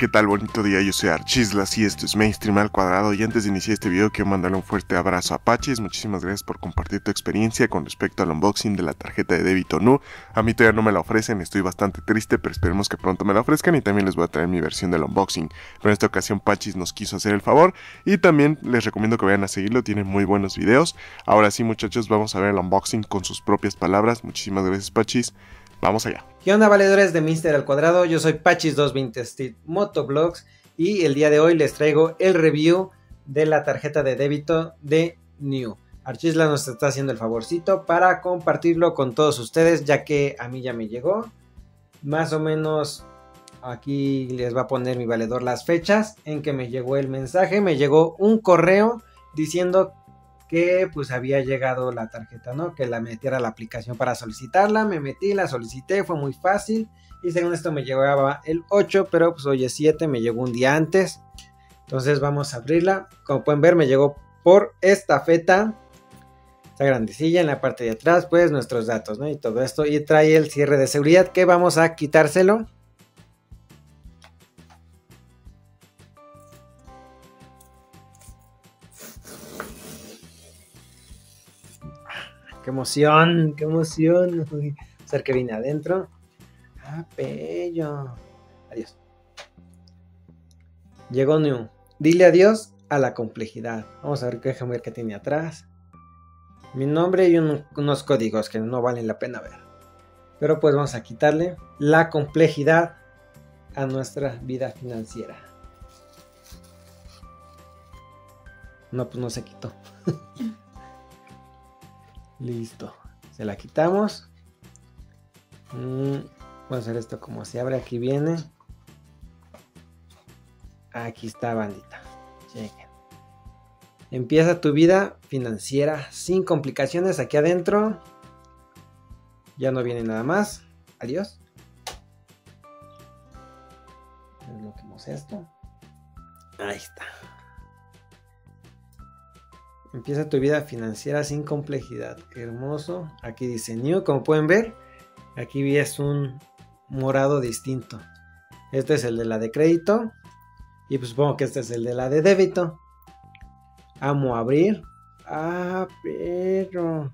¿qué tal? Bonito día, yo soy Archislas y esto es Mainstream al cuadrado. Y antes de iniciar este video quiero mandarle un fuerte abrazo a Apaches, muchísimas gracias por compartir tu experiencia con respecto al unboxing de la tarjeta de débito NU, a mí todavía no me la ofrecen, estoy bastante triste pero esperemos que pronto me la ofrezcan y también les voy a traer mi versión del unboxing, pero en esta ocasión Pachis nos quiso hacer el favor y también les recomiendo que vayan a seguirlo, tiene muy buenos videos, ahora sí muchachos vamos a ver el unboxing con sus propias palabras, muchísimas gracias Pachis, vamos allá. ¿Qué onda valedores de Mister al cuadrado? Yo soy Pachis220 Street Motoblogs y el día de hoy les traigo el review de la tarjeta de débito de New. Archisla nos está haciendo el favorcito para compartirlo con todos ustedes ya que a mí ya me llegó. Más o menos aquí les va a poner mi valedor las fechas en que me llegó el mensaje. Me llegó un correo diciendo que pues había llegado la tarjeta, ¿no? Que la metiera a la aplicación para solicitarla, me metí, la solicité, fue muy fácil y según esto me llegaba el 8, pero pues hoy es 7, me llegó un día antes. Entonces vamos a abrirla. Como pueden ver me llegó por esta feta, esta grandecilla en la parte de atrás, pues nuestros datos, ¿no? Y todo esto y trae el cierre de seguridad que vamos a quitárselo. Emoción, qué emoción. Uy, ser que vine adentro. Ah, pello. Adiós. Llegó New. Dile adiós a la complejidad. Vamos a ver, déjame ver qué tiene atrás. Mi nombre y unos códigos que no valen la pena ver. Pero pues vamos a quitarle la complejidad a nuestra vida financiera. No, pues no se quitó. Listo. Se la quitamos. Mm, voy a hacer esto como se abre. Aquí viene. Aquí está, bandita. Chequen. Empieza tu vida financiera sin complicaciones aquí adentro. Ya no viene nada más. Adiós. Desbloquemos esto. Ahí está. Empieza tu vida financiera sin complejidad. hermoso. Aquí dice New, como pueden ver. Aquí es un morado distinto. Este es el de la de crédito. Y pues supongo que este es el de la de débito. Amo abrir. Ah, pero.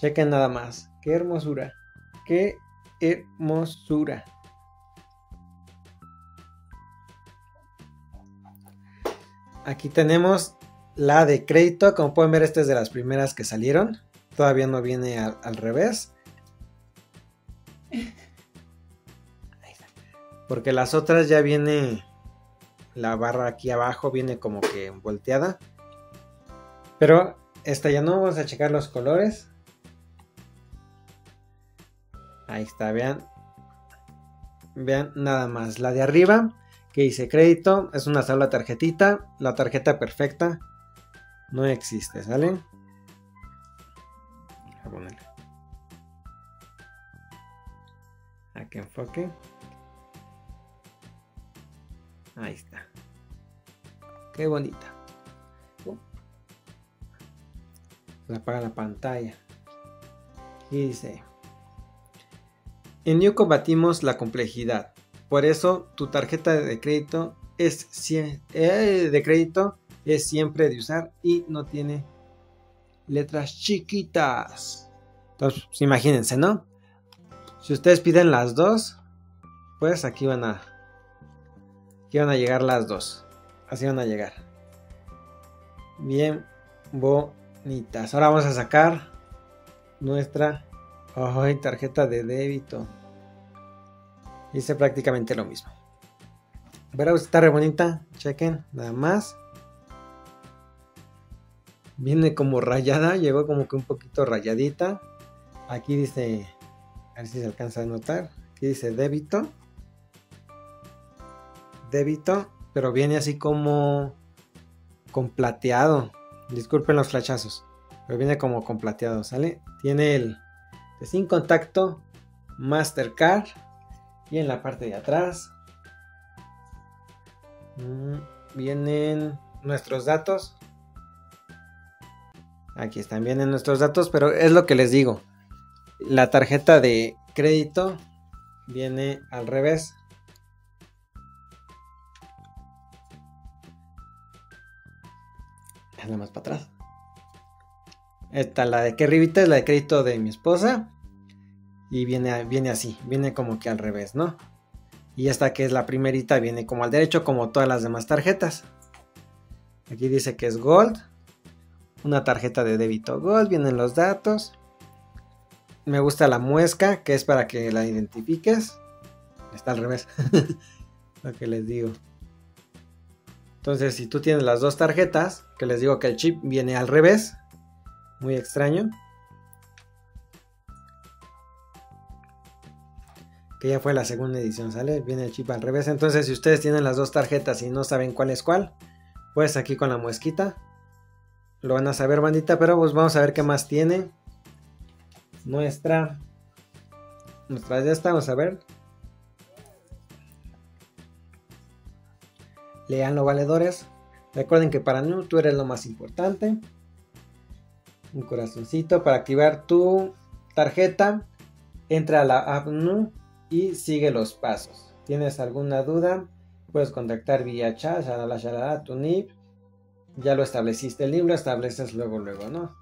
Chequen nada más. Qué hermosura. Qué hermosura. Aquí tenemos la de crédito. Como pueden ver, esta es de las primeras que salieron. Todavía no viene al, revés. Porque las otras ya viene la barra aquí abajo, viene como que volteada. Pero esta ya no, vamos a checar los colores. Ahí está, vean. Vean nada más. La de arriba que dice crédito, es una sola tarjetita, la tarjeta perfecta no existe, ¿sale? A ponerle. A que enfoque. Ahí está. Qué bonita. Se apaga la pantalla. Y dice. En New combatimos la complejidad. Por eso tu tarjeta de crédito es eh, de crédito es siempre de usar y no tiene letras chiquitas. Entonces, pues, imagínense, ¿no? Si ustedes piden las dos, pues aquí van a aquí van a llegar las dos. Así van a llegar. Bien bonitas. Ahora vamos a sacar nuestra tarjeta de débito. Hice prácticamente lo mismo. Pero está re bonita. Chequen, nada más. Viene como rayada, llegó como que un poquito rayadita. Aquí dice, a ver si se alcanza a notar. Aquí dice débito. Débito, pero viene así como con plateado. Disculpen los flachazos, pero viene como con plateado, ¿sale? Tiene el sin contacto Mastercard y en la parte de atrás mm, vienen nuestros datos. Aquí están, vienen nuestros datos, pero es lo que les digo. La tarjeta de crédito viene al revés. Hazla más para atrás. Esta, la de que ribita es la de crédito de mi esposa. Y viene, viene así, viene como que al revés, ¿no? Y esta que es la primerita viene como al derecho, como todas las demás tarjetas. Aquí dice que es Gold. Una tarjeta de débito Gold, vienen los datos. Me gusta la muesca, que es para que la identifiques. Está al revés. Lo que les digo. Entonces, si tú tienes las dos tarjetas, que les digo que el chip viene al revés, muy extraño. Que ya fue la segunda edición, ¿sale? Viene el chip al revés. Entonces, si ustedes tienen las dos tarjetas y no saben cuál es cuál, pues aquí con la muesquita lo van a saber, bandita. Pero pues vamos a ver qué más tiene. Nuestra. Nuestra ya está, vamos a ver. Leanlo, valedores. Recuerden que para Nu tú eres lo más importante un corazoncito para activar tu tarjeta. Entra a la app NU y sigue los pasos. ¿Tienes alguna duda? Puedes contactar vía chat, shalala, tu NIP. Ya lo estableciste el NIP, lo estableces luego, luego, ¿no?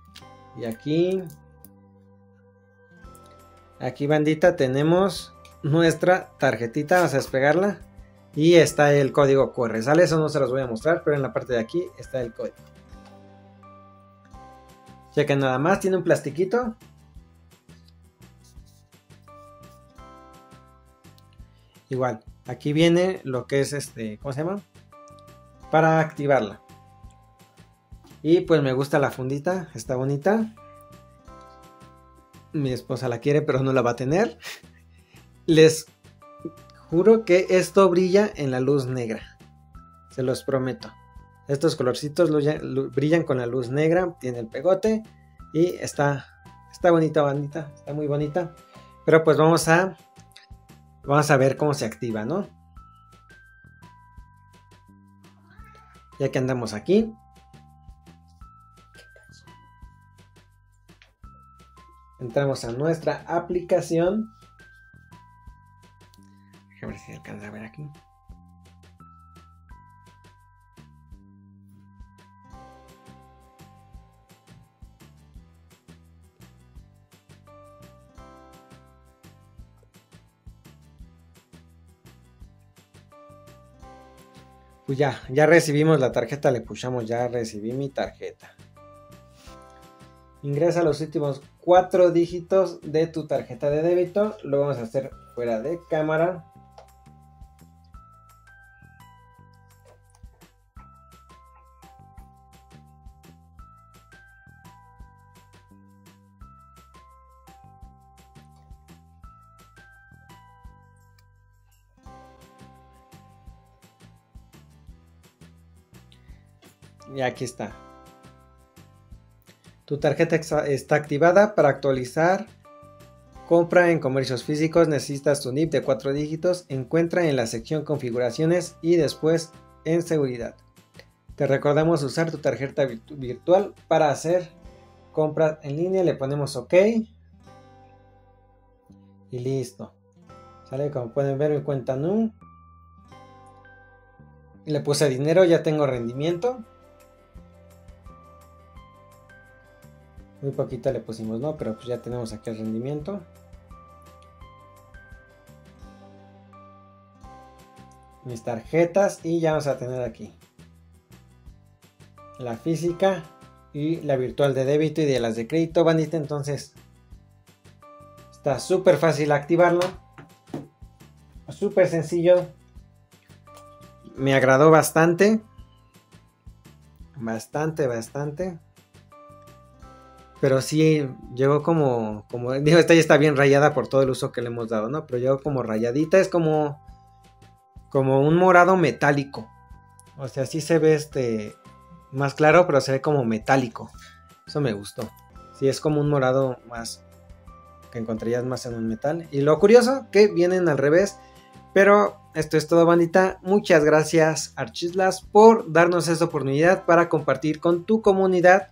Y aquí, aquí bandita, tenemos nuestra tarjetita. Vamos a despegarla. Y está el código QR. ¿Sale? Eso no se los voy a mostrar, pero en la parte de aquí está el código. Que nada más, tiene un plastiquito. Igual, aquí viene lo que es este, ¿cómo se llama? Para activarla. Y pues me gusta la fundita, está bonita. Mi esposa la quiere, pero no la va a tener. Les juro que esto brilla en la luz negra. Se los prometo. Estos colorcitos brillan con la luz negra, tiene el pegote y está, está bonita, bandita, está muy bonita. Pero pues vamos a, vamos a ver cómo se activa, ¿no? Ya que andamos aquí. Entramos a nuestra aplicación. Pues ya, ya recibimos la tarjeta, le pushamos ya recibí mi tarjeta. Ingresa los últimos cuatro dígitos de tu tarjeta de débito. Lo vamos a hacer fuera de cámara. Y aquí está. Tu tarjeta está activada para actualizar. Compra en comercios físicos, necesitas tu NIP de 4 dígitos. Encuentra en la sección configuraciones y después en seguridad. Te recordamos usar tu tarjeta virtual para hacer compras en línea. Le ponemos OK. Y listo. Sale como pueden ver mi cuenta NU. Le puse dinero, ya tengo rendimiento. Muy poquito le pusimos, ¿no? Pero pues ya tenemos aquí el rendimiento. Mis tarjetas y ya vamos a tener aquí. La física y la virtual de débito y de las de crédito, bandita. Entonces está súper fácil activarlo. Súper sencillo. Me agradó bastante. Bastante, bastante. Pero sí, llegó como, como, digo, esta ya está bien rayada por todo el uso que le hemos dado, ¿no? Pero llegó como rayadita, es como, como un morado metálico. O sea, sí se ve este, más claro, pero se ve como metálico. Eso me gustó. Sí, es como un morado más, que encontrarías más en un metal. Y lo curioso, que vienen al revés. Pero esto es todo, bandita. Muchas gracias, Archislas, por darnos esta oportunidad para compartir con tu comunidad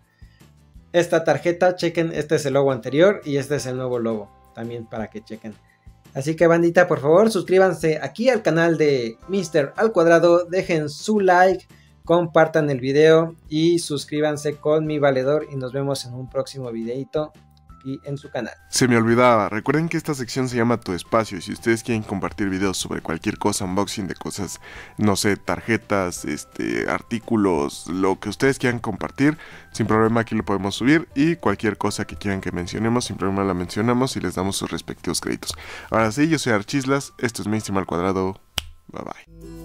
esta tarjeta, chequen, este es el logo anterior y este es el nuevo logo, también para que chequen. Así que bandita, por favor, suscríbanse aquí al canal de Mr. Al Cuadrado, dejen su like, compartan el video y suscríbanse con mi valedor y nos vemos en un próximo videito en su canal. Se me olvidaba, recuerden que esta sección se llama Tu Espacio y si ustedes quieren compartir videos sobre cualquier cosa, unboxing de cosas, no sé, tarjetas, este, artículos, lo que ustedes quieran compartir, sin problema aquí lo podemos subir y cualquier cosa que quieran que mencionemos, sin problema la mencionamos y les damos sus respectivos créditos. Ahora sí, yo soy Archislas, esto es Mainstream al cuadrado, bye bye.